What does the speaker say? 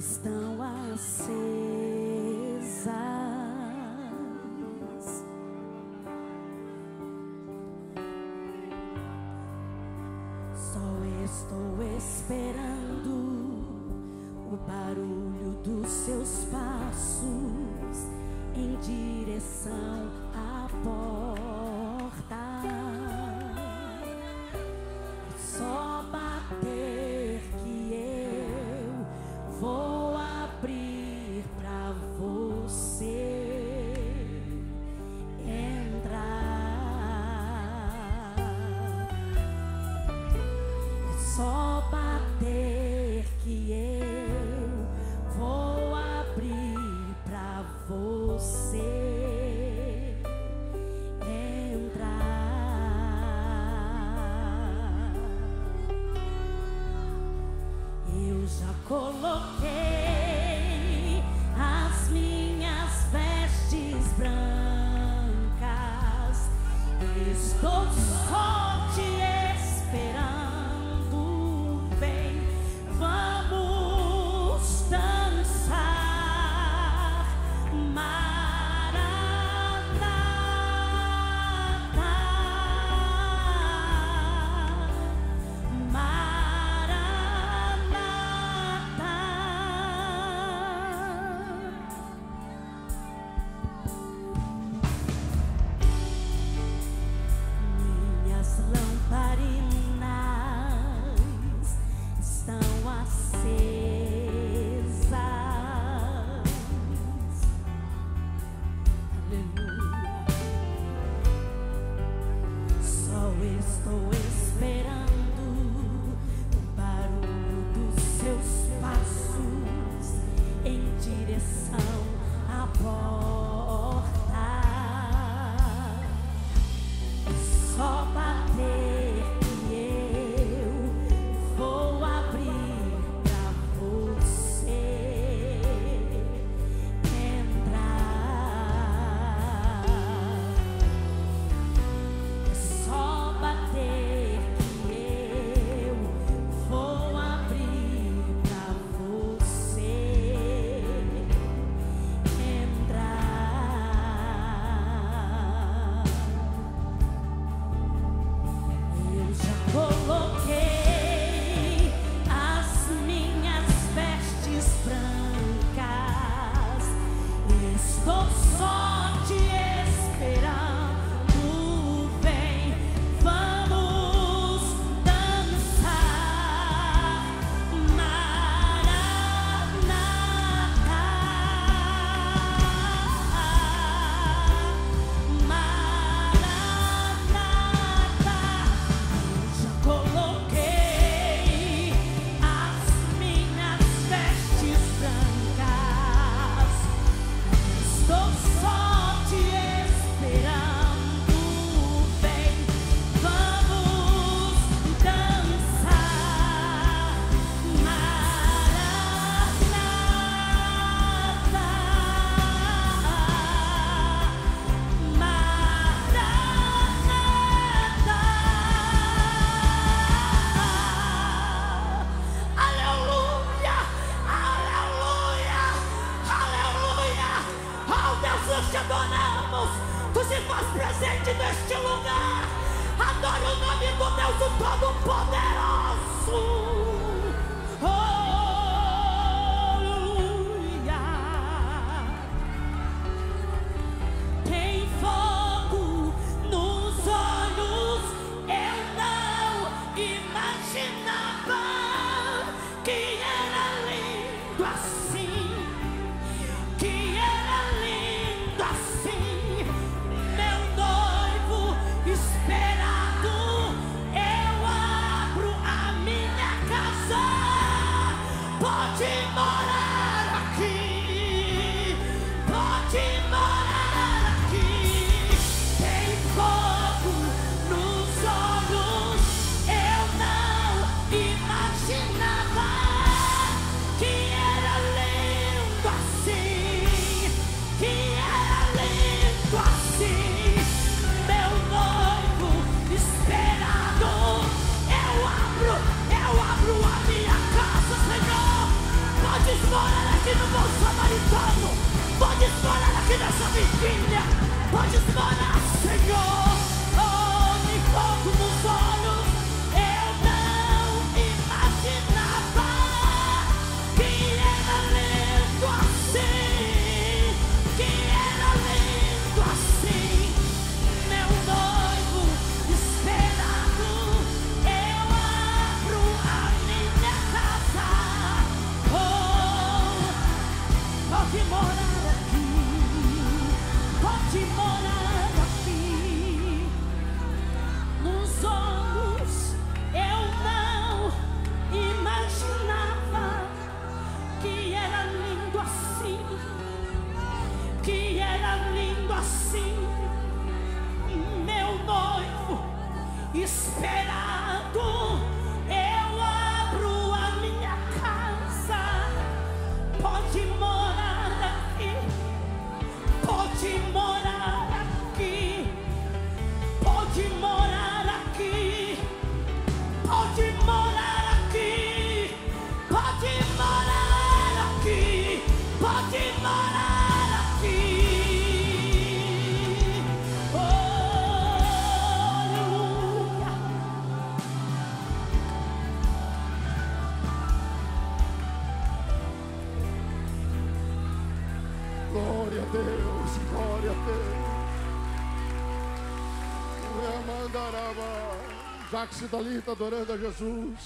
estão acesas. Só estou esperando o barulho dos seus passos em direção à porta. você. the way te adoramos, tu se faz presente neste lugar. Adore o nome do Deus Todo-Poderoso. Oh. Tem fogo nos olhos, eu não imaginava. morar aqui no bom samaritano, pode morar aqui nessa vigília, pode Glória a Deus, glória a Deus. Já que se dali está adorando a Jesus.